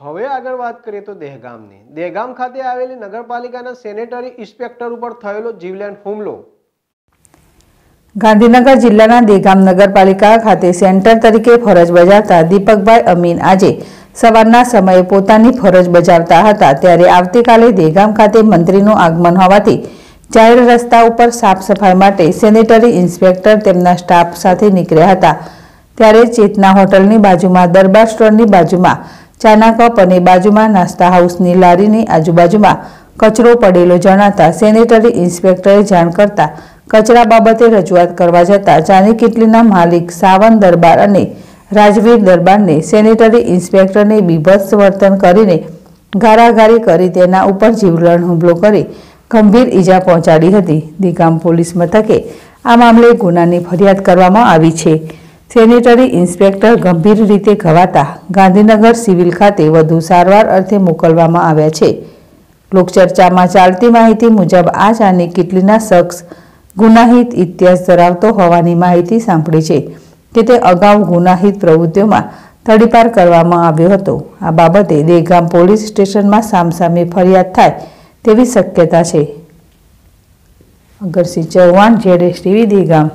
હવે આગળ વાત કરીએ તો દહેગામની. દહેગામ ખાતે આવેલી નગરપાલિકાના સેનેટરી ઇન્સ્પેક્ટર ઉપર થયેલો જીવલેણ હુમલો. ગાંધીનગર જિલ્લાના દેગામ નગરપાલિકા ખાતે સેન્ટર તરીકે ફરજ બજાવતા દીપકભાઈ અમીન આજે સવારના સમયે પોતાની ફરજ બજાવતા હતા. ત્યારે આવતીકાલે દેગામ ખાતે મંત્રીનું આગમન હોવાથી જાહેર રસ્તા ઉપર સાફ સફાઈ માટે સેનેટરી ઇન્સ્પેક્ટર તેમના સ્ટાફ સાથે નીકળ્યા હતા. ત્યારે ચેતના હોટલની બાજુમાં, દરબાર સ્ટોરની બાજુમાં ચાના કપ અને બાજુમાં નાસ્તા હાઉસની લારીની આજુબાજુમાં કચરો પડેલો જણાતા સેનેટરી ઇન્સ્પેક્ટરે જાણ કરતા કચરા બાબતે રજૂઆત કરવા જતા ચાની કિટલીના માલિક સાવન દરબાર અને રાજવીર દરબારને સેનેટરી ઇન્સ્પેક્ટરને બીભત્સ વર્તન કરીને ગારાગારી કરી તેના ઉપર જીવલણ હુમલો કરી ગંભીર ઈજા પહોંચાડી હતી. દીગામ પોલીસ મથકે આ મામલે ગુનાની ફરિયાદ કરવામાં આવી છે. સેનેટરી ઇન્સ્પેક્ટર ગંભીર રીતે ઘવાતા ગાંધીનગર સિવિલ ખાતે વધુ સારવાર અર્થે મોકલવામાં આવ્યા છે. લોકચર્ચામાં ચાલતી માહિતી મુજબ આ ચાની કિટલીના શખ્સ ગુનાહિત ઇતિહાસ ધરાવતો હોવાની માહિતી સાંપડી છે કે તે અગાઉ ગુનાહિત પ્રવૃત્તિઓમાં તડીપાર કરવામાં આવ્યો હતો. આ બાબતે દેગામ પોલીસ સ્ટેશનમાં સામસામે ફરિયાદ થાય તેવી શક્યતા છે. અગરસિંહ ચૌહાણ, જેડેશ ટીવી દેગામ